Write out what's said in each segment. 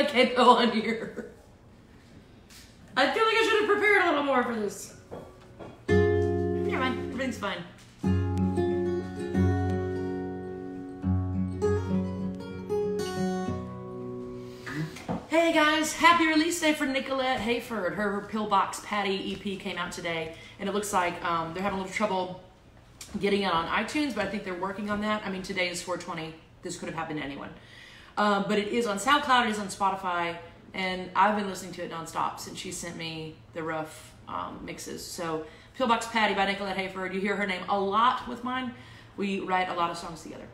my capo on here. I feel like I should have prepared a little more for this. Never mind, everything's fine. Hey guys, happy release day for Nicolette Hayford. Her Pillbox Patty EP came out today, and it looks like um, they're having a little trouble getting it on iTunes, but I think they're working on that. I mean, today is 420. This could have happened to anyone. Um, but it is on SoundCloud, it is on Spotify, and I've been listening to it nonstop since she sent me the rough um, mixes. So, Pillbox Patty by Nicolette Hayford. You hear her name a lot with mine. We write a lot of songs together.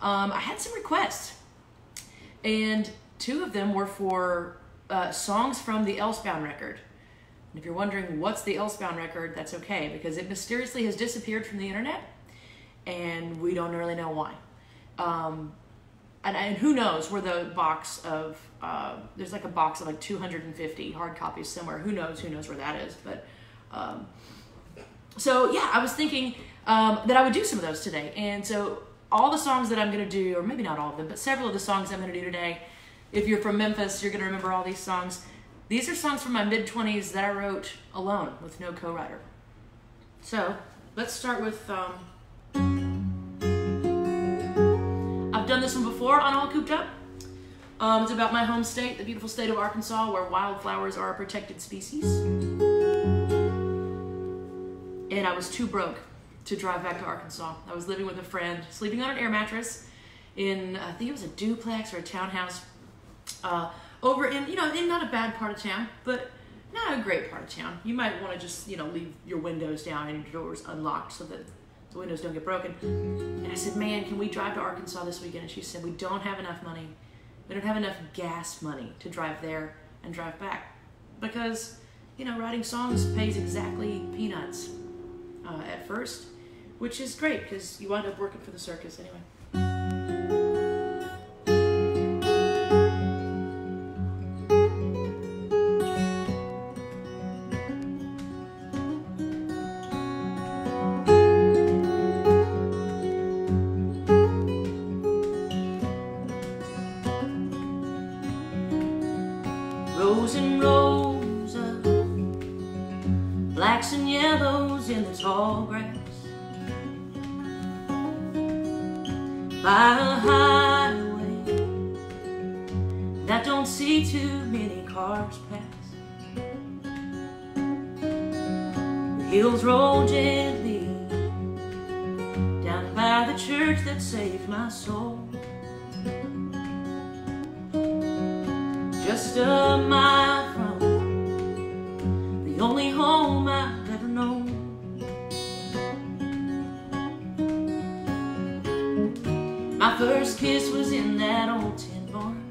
Um, I had some requests, and two of them were for uh, songs from the Elsebound record. And if you're wondering what's the Elsebound record, that's okay because it mysteriously has disappeared from the internet, and we don't really know why. Um, and, and who knows where the box of uh, there's like a box of like 250 hard copies somewhere. Who knows? Who knows where that is? But um, so yeah, I was thinking um, that I would do some of those today, and so all the songs that I'm gonna do, or maybe not all of them, but several of the songs I'm gonna do today. If you're from Memphis, you're gonna remember all these songs. These are songs from my mid 20s that I wrote alone with no co-writer. So let's start with. Um, I've done this one before on All Cooped Up. Um, it's about my home state, the beautiful state of Arkansas, where wildflowers are a protected species. And I was too broke to drive back to Arkansas. I was living with a friend, sleeping on an air mattress in, I think it was a duplex or a townhouse, uh, over in, you know, in not a bad part of town, but not a great part of town. You might want to just, you know, leave your windows down and your doors unlocked so that the windows don't get broken. And I said, man, can we drive to Arkansas this weekend? And she said, we don't have enough money. We don't have enough gas money to drive there and drive back. Because, you know, writing songs pays exactly peanuts uh, at first, which is great because you wind up working for the circus anyway. Cars pass. The hills roll gently down by the church that saved my soul. Just a mile from the only home I've ever known. My first kiss was in that old tin barn.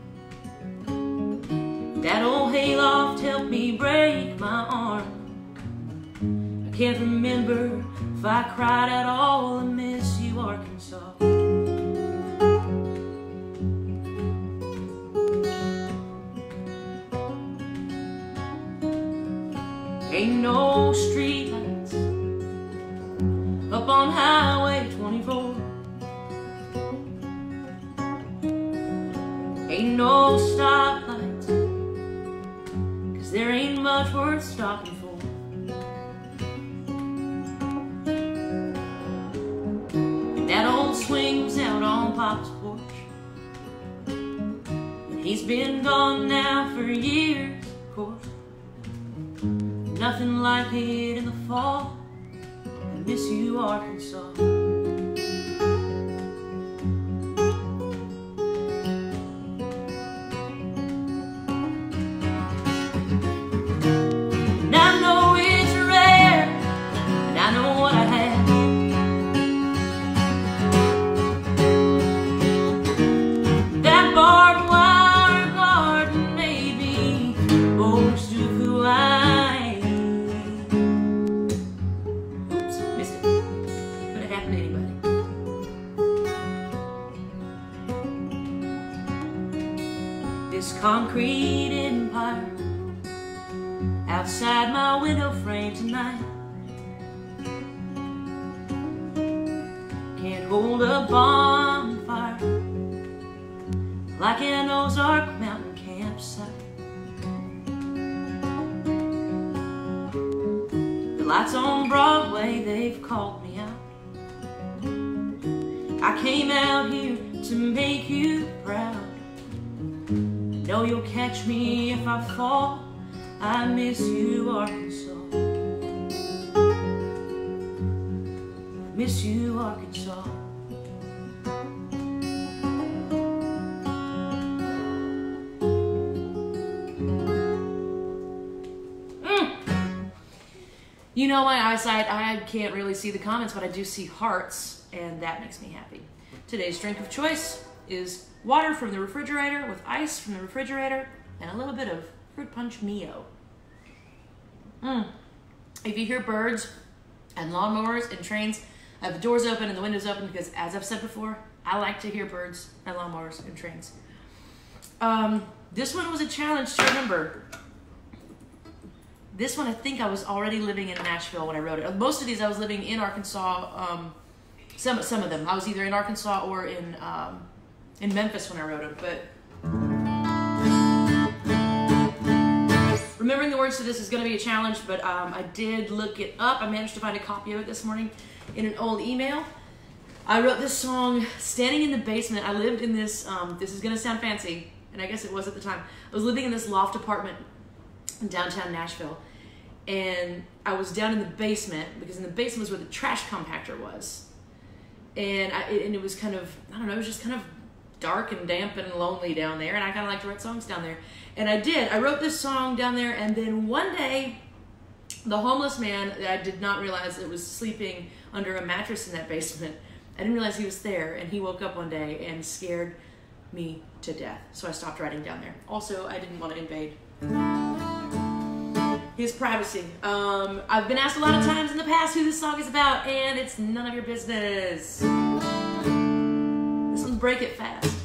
That old helped me break my arm. I can't remember if I cried at all. I miss been gone now for years, of course. Nothing like it in the fall. I miss you, Arkansas. Kindled a bonfire like an Ozark mountain campsite. The lights on Broadway, they've called me out. I came out here to make you proud. I know you'll catch me if I fall. I miss you, Arkansas. I miss you, Arkansas. Know my eyesight, I can't really see the comments, but I do see hearts, and that makes me happy. Today's drink of choice is water from the refrigerator with ice from the refrigerator and a little bit of fruit punch Mio. Mm. If you hear birds and lawnmowers and trains, I have the doors open and the windows open because, as I've said before, I like to hear birds and lawnmowers and trains. Um, this one was a challenge to remember. This one, I think I was already living in Nashville when I wrote it. Most of these, I was living in Arkansas. Um, some some of them, I was either in Arkansas or in um, in Memphis when I wrote it. But remembering the words to this is going to be a challenge. But um, I did look it up. I managed to find a copy of it this morning in an old email. I wrote this song standing in the basement. I lived in this. Um, this is going to sound fancy, and I guess it was at the time. I was living in this loft apartment in downtown Nashville. And I was down in the basement because in the basement was where the trash compactor was. And I, and it was kind of, I don't know, it was just kind of dark and damp and lonely down there. And I kind of like to write songs down there. And I did. I wrote this song down there. And then one day, the homeless man that I did not realize it was sleeping under a mattress in that basement, I didn't realize he was there. And he woke up one day and scared me to death. So I stopped writing down there. Also, I didn't want to invade his privacy. Um, I've been asked a lot of times in the past who this song is about, and it's none of your business. This one's Break It Fast.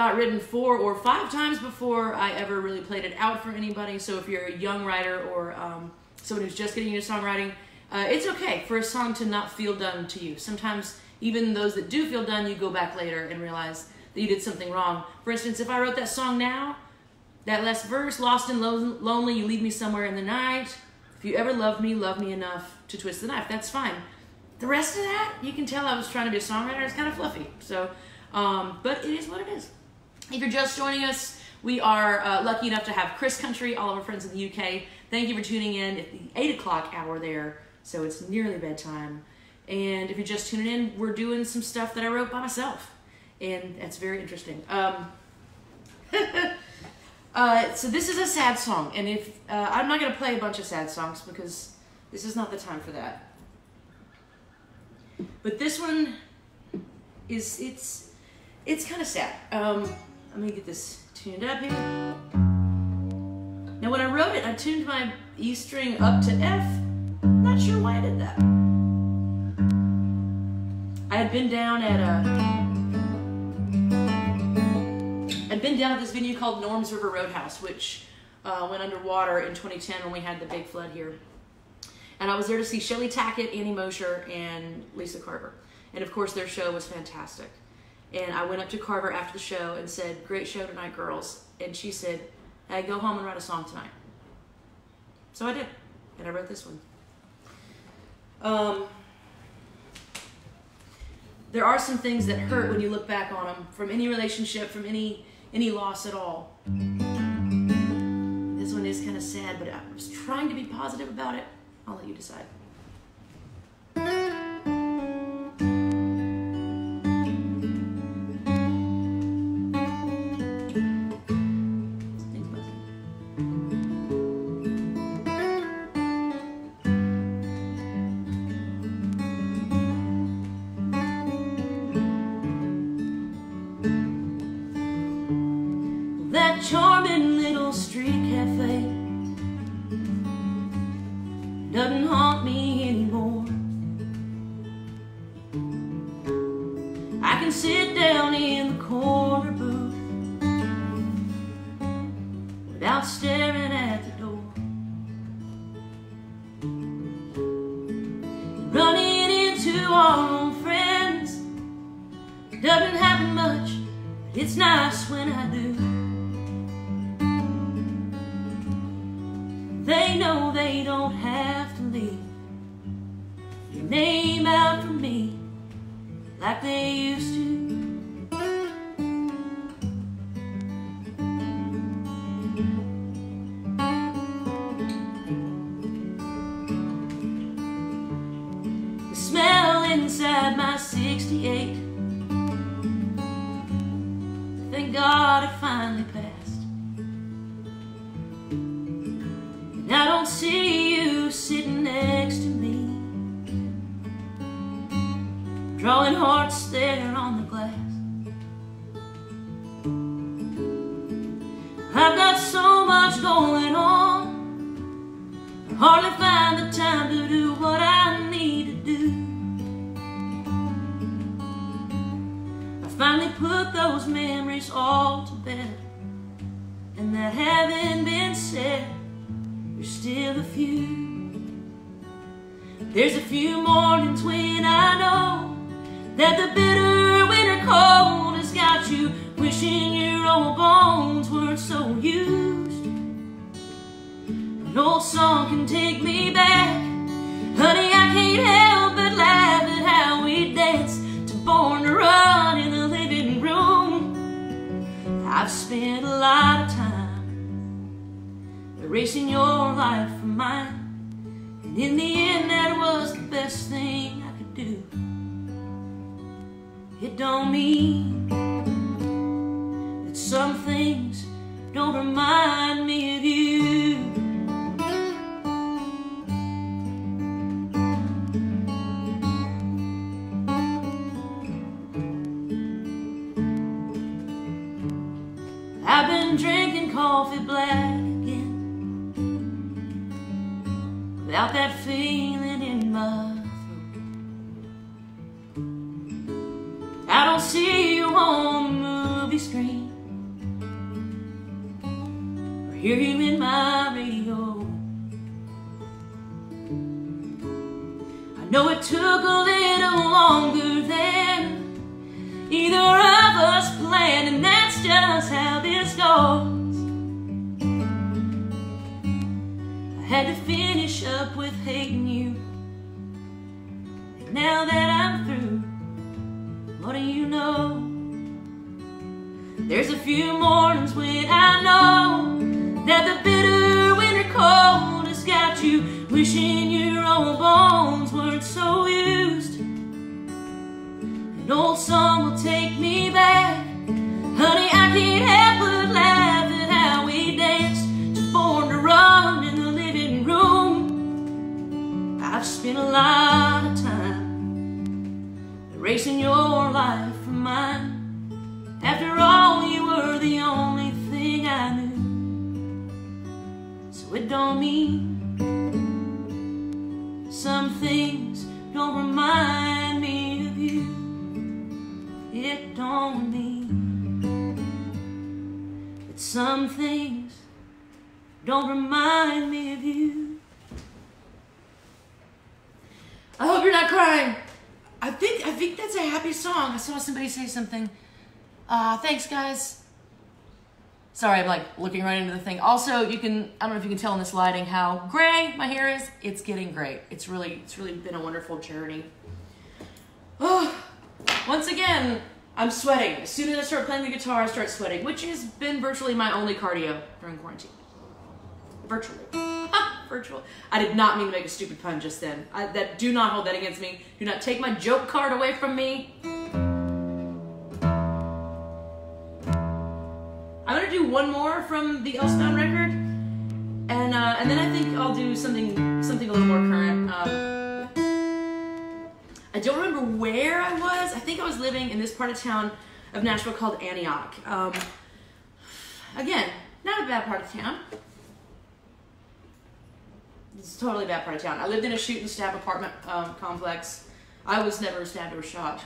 Got written four or five times before I ever really played it out for anybody. So if you're a young writer or um, someone who's just getting into songwriting, uh, it's okay for a song to not feel done to you. Sometimes even those that do feel done, you go back later and realize that you did something wrong. For instance, if I wrote that song now, that last verse, lost and lo- lonely, you leave me somewhere in the night. If you ever loved me, love me enough to twist the knife. That's fine. The rest of that, you can tell I was trying to be a songwriter. It's kind of fluffy. So, um, but it is what it is. If you're just joining us, we are uh, lucky enough to have Chris Country, all of our friends in the UK. Thank you for tuning in at the 8 o'clock hour there. So it's nearly bedtime. And if you're just tuning in, we're doing some stuff that I wrote by myself. And that's very interesting. Um, uh, so this is a sad song. And if uh, I'm not going to play a bunch of sad songs because this is not the time for that. But this one is, it's, it's kind of sad. Um, let me get this tuned up here. Now when I wrote it, I tuned my E string up to F. Not sure why I did that. I had been down at a I'd been down at this venue called Norms River Roadhouse, which uh, went underwater in 2010 when we had the big flood here. And I was there to see Shelley Tackett, Annie Mosher, and Lisa Carver. And of course, their show was fantastic. And I went up to Carver after the show and said, Great show tonight, girls. And she said, Hey, go home and write a song tonight. So I did. And I wrote this one. Um, there are some things that hurt when you look back on them from any relationship, from any any loss at all. This one is kind of sad, but I was trying to be positive about it. I'll let you decide. It's nice when I do. They know they don't have to leave your name out for me like they used to. I've got so much going on, I hardly find the time to do what I need to do. I finally put those memories all to bed, and that having been said, there's still a few. There's a few mornings when I know that the bitter winter cold has got you wishing your old bones weren't so used. An old song can take me back. Honey, I can't help but laugh at how we danced to Born to Run in the living room. I've spent a lot of time erasing your life from mine. And in the end, that was the best thing I could do. It don't mean had to finish up with hating you. And now that I'm through, what do you know? There's a few mornings when I know that the bitter winter cold has got you wishing your old bones weren't so used. An old song will take me back. Honey, I can't help I've spent a lot of time erasing your life from mine. After all, you were the only thing I knew. So it don't mean some things don't remind me of you. It don't mean that some things don't remind me of you. I hope you're not crying. I think I think that's a happy song. I saw somebody say something. Uh, thanks, guys. Sorry, I'm like looking right into the thing. Also, you can I don't know if you can tell in this lighting how gray my hair is. It's getting gray. It's really it's really been a wonderful journey. Oh, once again, I'm sweating. As soon as I start playing the guitar, I start sweating, which has been virtually my only cardio during quarantine. Virtually. Virtual. I did not mean to make a stupid pun just then. I, that do not hold that against me. Do not take my joke card away from me. I'm gonna do one more from the Elsebound record, and uh, and then I think I'll do something something a little more current. Um, I don't remember where I was. I think I was living in this part of town of Nashville called Antioch. Um, again, not a bad part of town. It's totally bad part of town. I lived in a shoot and stab apartment um, complex. I was never stabbed or shot,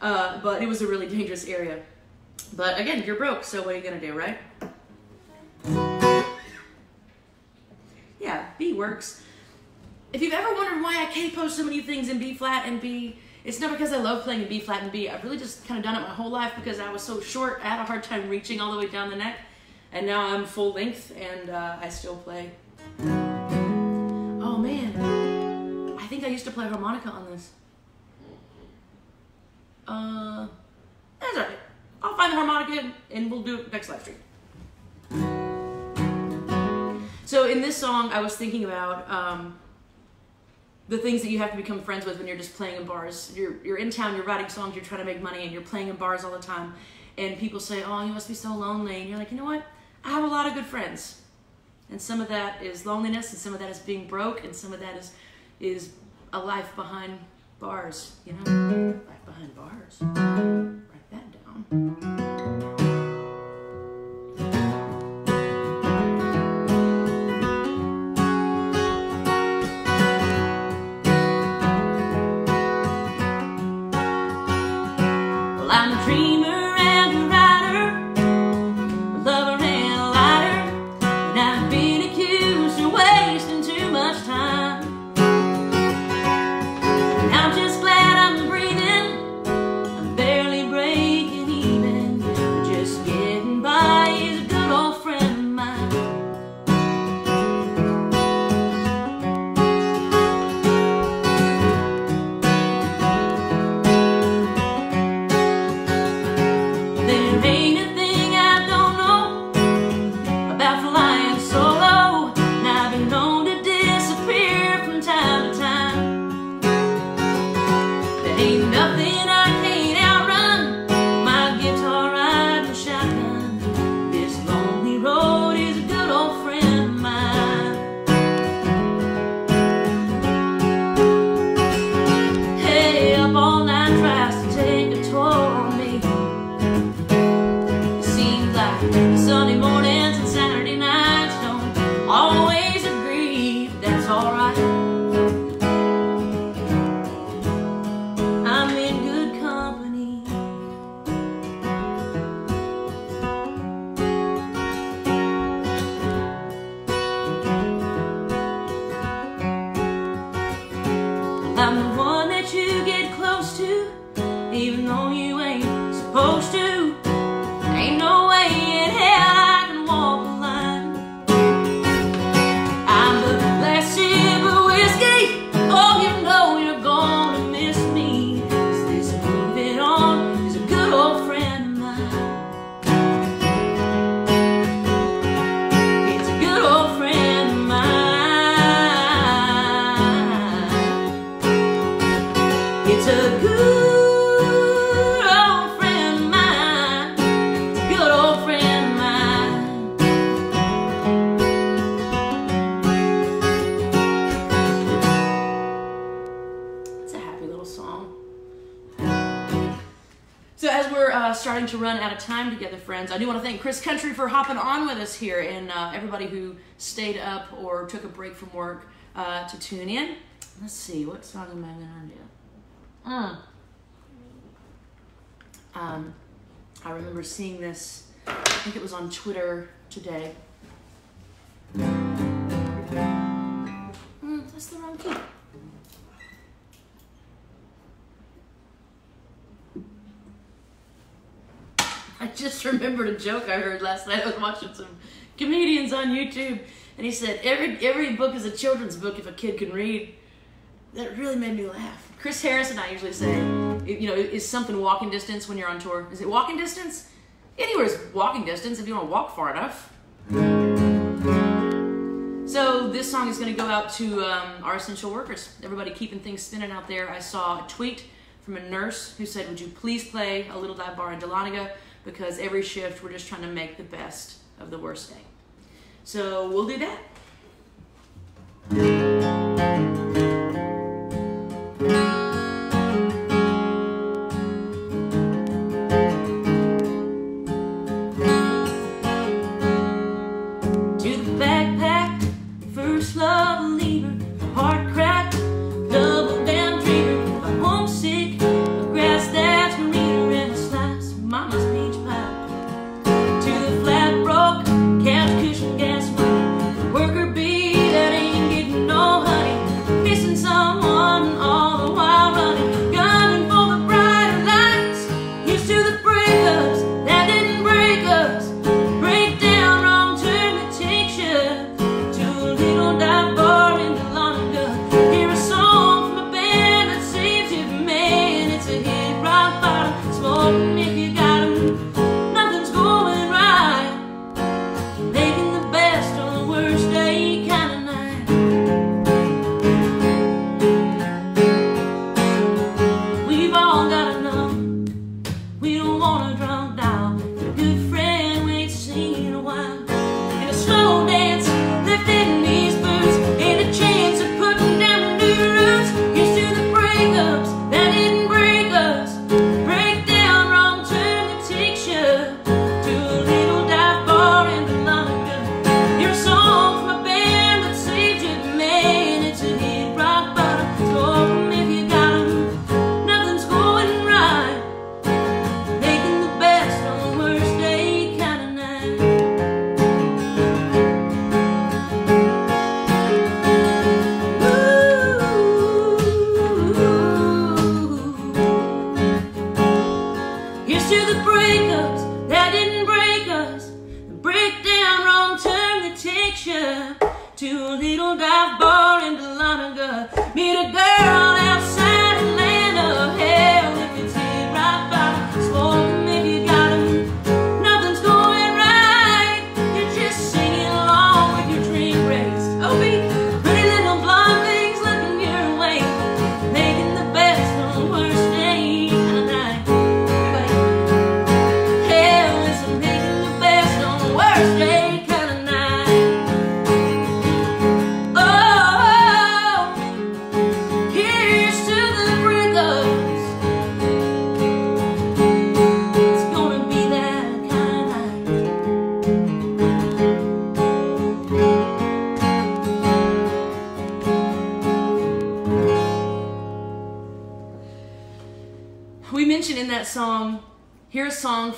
uh, but it was a really dangerous area. But again, you're broke, so what are you gonna do, right? Yeah, B works. If you've ever wondered why I can't post so many things in B flat and B, it's not because I love playing in B flat and B. I've really just kind of done it my whole life because I was so short. I had a hard time reaching all the way down the neck, and now I'm full length and uh, I still play. Oh man, I think I used to play harmonica on this. Uh, that's alright. I'll find the harmonica and we'll do it next live stream. So in this song, I was thinking about um, the things that you have to become friends with when you're just playing in bars. You're you're in town, you're writing songs, you're trying to make money, and you're playing in bars all the time. And people say, "Oh, you must be so lonely," and you're like, "You know what? I have a lot of good friends." And some of that is loneliness, and some of that is being broke, and some of that is is a life behind bars. You know, life behind bars. Write that down. time together, friends. I do want to thank Chris Country for hopping on with us here and uh, everybody who stayed up or took a break from work uh, to tune in. Let's see, what song am I going to do? Mm. Um, I remember seeing this, I think it was on Twitter today. just remembered a joke I heard last night. I was watching some comedians on YouTube, and he said, every, every book is a children's book if a kid can read. That really made me laugh. Chris Harris and I usually say, you know, is something walking distance when you're on tour? Is it walking distance? Anywhere's walking distance if you want to walk far enough. So this song is going to go out to um, our essential workers, everybody keeping things spinning out there. I saw a tweet from a nurse who said, would you please play a Little Dive Bar in Dahlonega? because every shift we're just trying to make the best of the worst day. So we'll do that.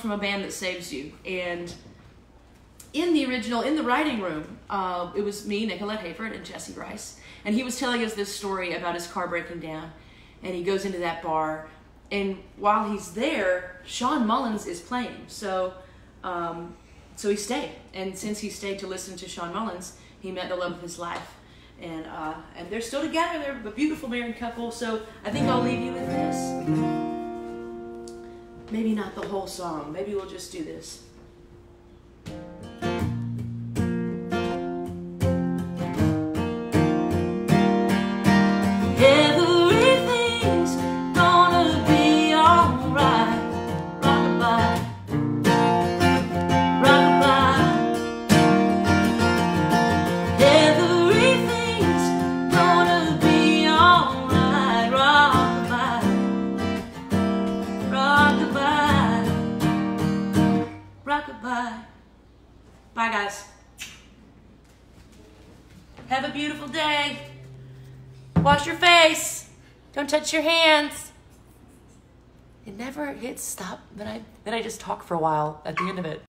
from a band that saves you. And in the original, in the writing room, uh, it was me, Nicolette Hayford, and Jesse Rice. And he was telling us this story about his car breaking down. And he goes into that bar. And while he's there, Shawn Mullins is playing. So, um, so he stayed. And since he stayed to listen to Shawn Mullins, he met the love of his life. And, uh, and they're still together. They're a beautiful married couple. So I think I'll leave you with this. Maybe not the whole song. Maybe we'll just do this. Your hands. It never hits stop. Then I then I just talk for a while at the end of it.